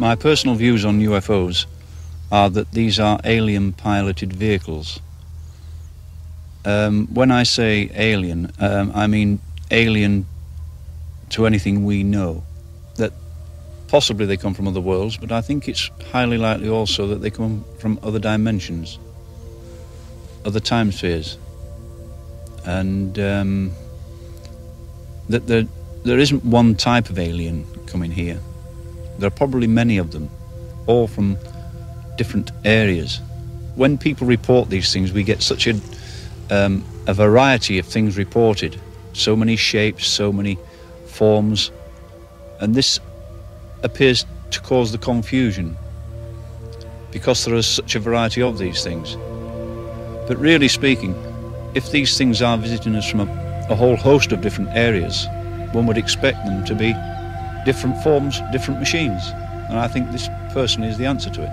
My personal views on UFOs are that these are alien piloted vehicles. Um, when I say alien, um, I mean alien to anything we know. That possibly they come from other worlds, but I think it's highly likely also that they come from other dimensions, other time spheres, and um, that there, there isn't one type of alien coming here. There are probably many of them, all from different areas. When people report these things, we get such a, um, a variety of things reported, so many shapes, so many forms, and this appears to cause the confusion because there is such a variety of these things. But really speaking, if these things are visiting us from a, a whole host of different areas, one would expect them to be different forms, different machines. And I think this personally is the answer to it.